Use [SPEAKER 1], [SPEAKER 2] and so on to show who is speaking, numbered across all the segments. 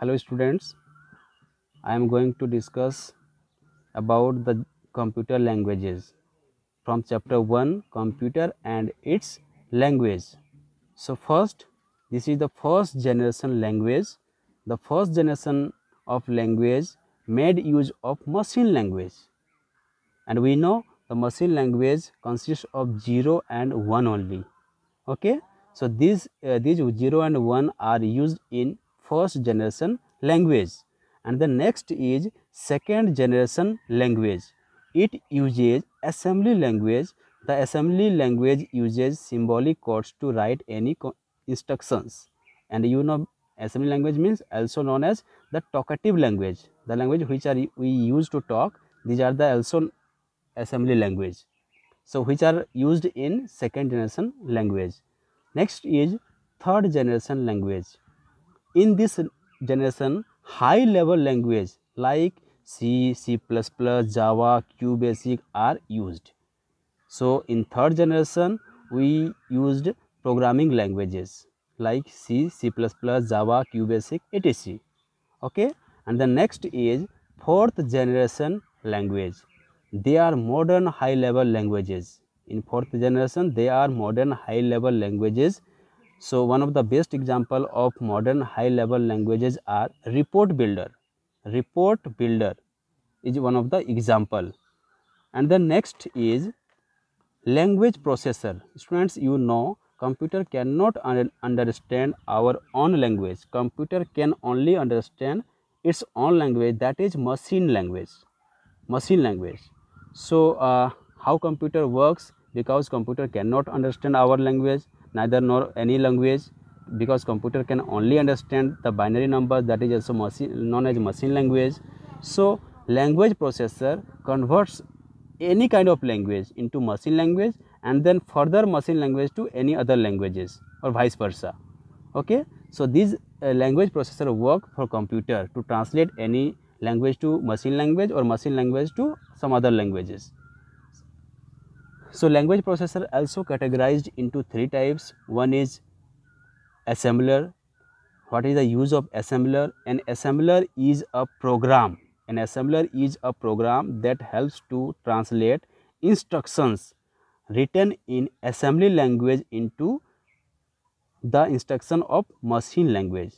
[SPEAKER 1] hello students. I am going to discuss about the computer languages. From chapter 1 computer and its language. So first this is the first generation language. The first generation of language made use of machine language. And we know the machine language consists of 0 and 1 only. Okay? So these uh, these 0 and 1 are used in first generation language and the next is second generation language. It uses assembly language. The assembly language uses symbolic codes to write any instructions. And you know assembly language means also known as the talkative language. The language which are we use to talk these are the also assembly language. So which are used in second generation language. Next is third generation language in this generation high level language like c c++ java qbasic are used. So in third generation we used programming languages like c c++ java qbasic etc. Okay? And the next is fourth generation language. They are modern high level languages. In fourth generation they are modern high level languages so one of the best example of modern high level languages are report builder. Report builder is one of the example. And the next is language processor. Students you know computer cannot un understand our own language. Computer can only understand its own language that is machine language machine language. So uh, how computer works? Because computer cannot understand our language neither nor any language because computer can only understand the binary number that is also machine, known as machine language. So language processor converts any kind of language into machine language and then further machine language to any other languages or vice versa. Okay? So these uh, language processor work for computer to translate any language to machine language or machine language to some other languages. So language processor also categorized into three types. One is assembler. What is the use of assembler? An assembler is a program. An assembler is a program that helps to translate instructions written in assembly language into the instruction of machine language.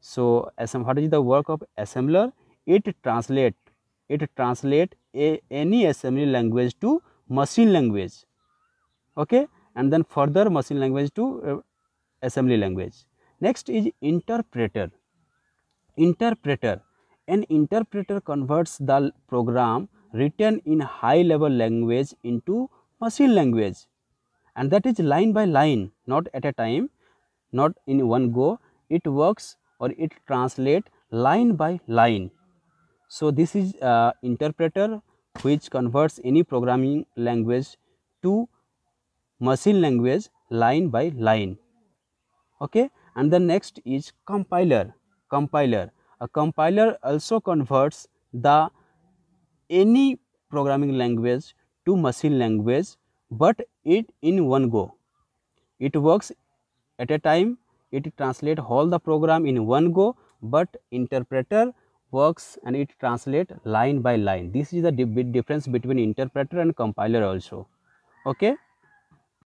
[SPEAKER 1] So, what is the work of assembler? it translate it translate a, any assembly language to machine language okay? And then further machine language to uh, assembly language. Next is interpreter. Interpreter. An interpreter converts the program written in high level language into machine language. And that is line by line not at a time not in one go. It works or it translate line by line. So, this is uh, interpreter which converts any programming language to machine language line by line. Okay? And the next is compiler. Compiler. A compiler also converts the any programming language to machine language, but it in one go. It works at a time. It translate all the program in one go, but interpreter works and it translate line by line. This is the difference between interpreter and compiler also. Okay.